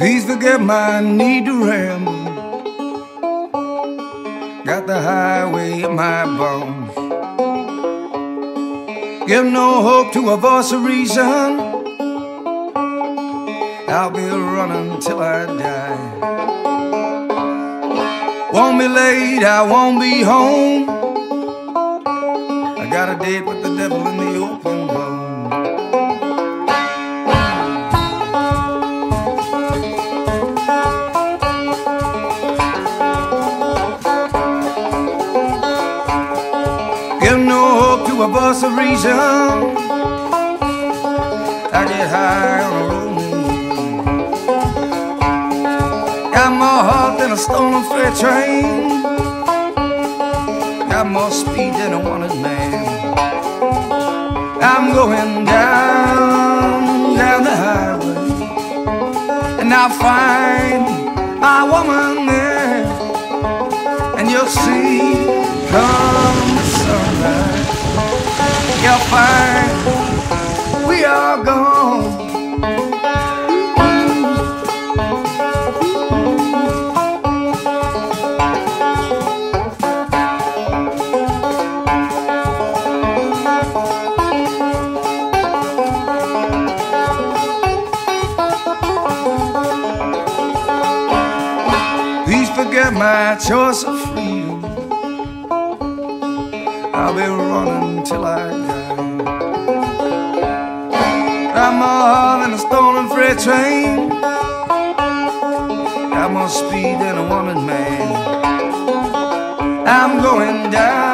Please forget my need to ramble. Got the highway in my bones. Give no hope to a voice of reason. I'll be running till I die. Won't be late, I won't be home. I got a date with the devil in the open road. A voice of reason. I get high on a rolling. Got more heart than a stolen freight train. Got more speed than a wanted man. I'm going down, down the highway, and I'll find my woman there, and you'll see sunrise. Find we are gone. Please forget my choice of freedom. I'll be running till I die. Than a stolen freight train. Got more speed than a wanted man. I'm going down.